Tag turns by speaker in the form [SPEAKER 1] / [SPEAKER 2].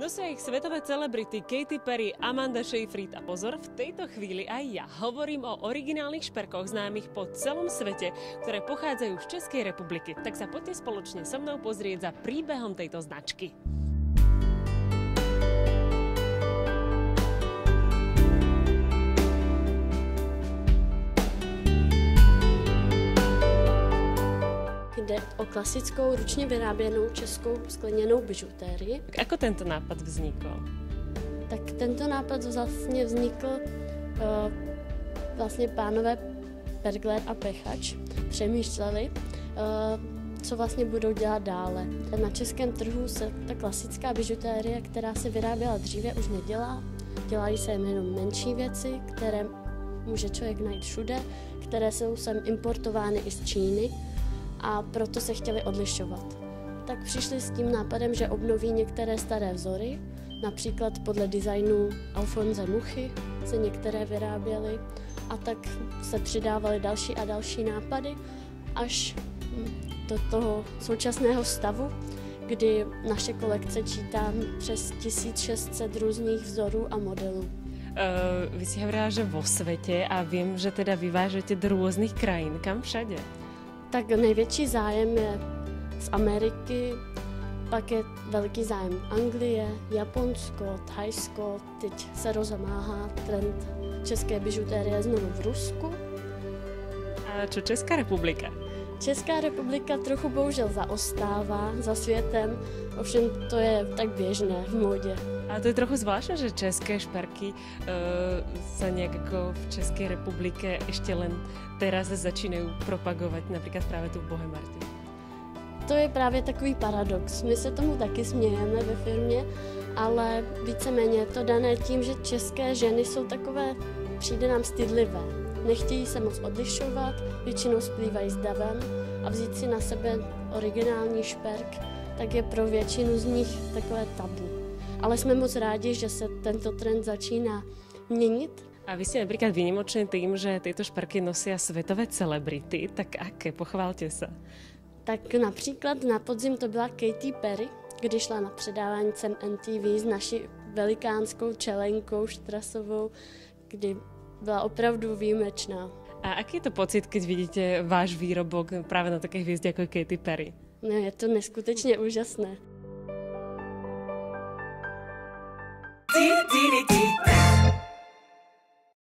[SPEAKER 1] Nosia ich svetové celebrity Katy Perry, Amanda Seyfried a pozor, v tejto chvíli aj ja hovorím o originálnych šperkoch známych po celom svete, ktoré pochádzajú z Českej republiky. Tak sa poďte spoločne so mnou pozrieť za príbehom tejto značky.
[SPEAKER 2] Jde o klasickou ručně vyráběnou českou skleněnou bižutérii.
[SPEAKER 1] Ako tento nápad vznikl?
[SPEAKER 2] Tak tento nápad vlastně vznikl uh, vlastně pánové Pergler a Pechač přemýšleli, uh, co vlastně budou dělat dále. Na českém trhu se ta klasická bižutérie, která se vyráběla dříve, už nedělá. Dělají se jenom menší věci, které může člověk najít všude, které jsou sem importovány i z Číny a proto se chtěli odlišovat. Tak přišli s tím nápadem, že obnoví některé staré vzory, například podle designu Alfonze Muchy se některé vyráběly a tak se přidávaly další a další nápady až do toho současného stavu, kdy naše kolekce čítá přes 1600 různých vzorů a modelů.
[SPEAKER 1] Uh, vy si hovorila, že vo svete a vím, že teda vyvážete do různých krajín. Kam všade?
[SPEAKER 2] Tak největší zájem je z Ameriky, pak je velký zájem Anglie, Japonsko, Thajsko, teď se rozemáhá trend české bižutérie znovu v Rusku.
[SPEAKER 1] A čo Česká republika?
[SPEAKER 2] Česká republika trochu bohužel zaostává za světem, ovšem to je tak běžné v módě.
[SPEAKER 1] A to je trochu zvláštne, že české šperky uh, sa nejak ako v Českej republike ešte len teraz začínají propagovat například právě tu Bohemarty.
[SPEAKER 2] To je právě takový paradox. My se tomu taky smějeme ve firmě, ale víceméně to dané tím, že české ženy jsou takové, přijde nám stydlivé. Nechtějí se moc odlišovat, většinou splývají s davem a vzít si na sebe originální šperk, tak je pro většinu z nich takové tabu ale jsme moc rádi, že se tento trend začíná měnit.
[SPEAKER 1] A vy ste napríklad výnimočné tým, že tieto šperky nosia svetové celebrity, tak aké? Pochválte se.
[SPEAKER 2] Tak například na podzim to byla Katy Perry, když šla na předávání cen MTV s naší velikánskou čelenkou štrasovou, kdy byla opravdu výjimečná.
[SPEAKER 1] A aký je to pocit, keď vidíte váš výrobok právě na také hvězdě jako Katy Perry?
[SPEAKER 2] No, je to neskutečně úžasné. Dee, dee, dee,